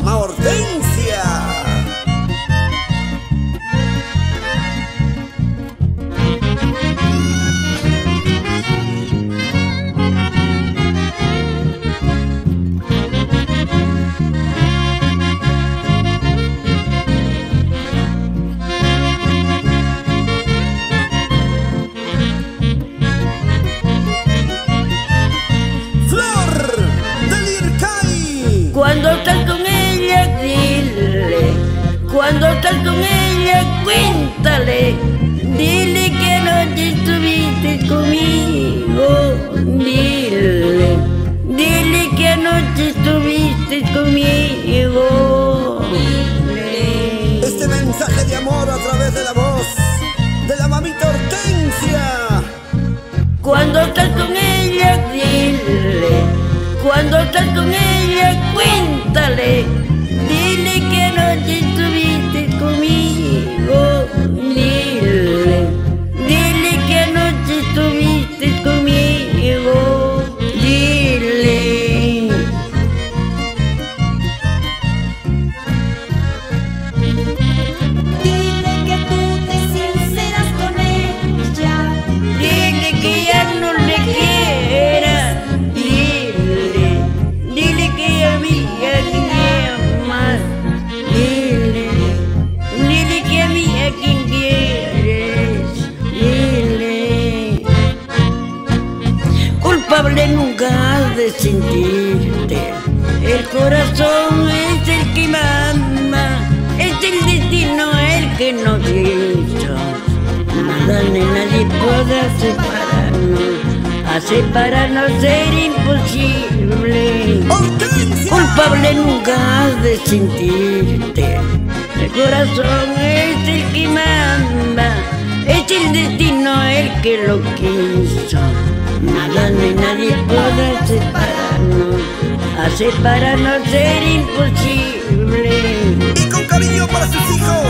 mamá Ortiz. Con ella, cuéntale. Dile que anoche estuviste conmigo. Dile. Dile que anoche estuviste conmigo. Este mensaje de amor a través de la voz de la mamita Hortensia. Cuando De sentirte. El corazón es el que manda. Es el destino el que nos hizo. Nada ni nadie podrá separarnos. A separarnos será imposible. Culpable nunca de sentirte. El corazón es el que manda. Es el destino el que lo quiso. A separarnos será imposible. Y con cariño para sus hijos,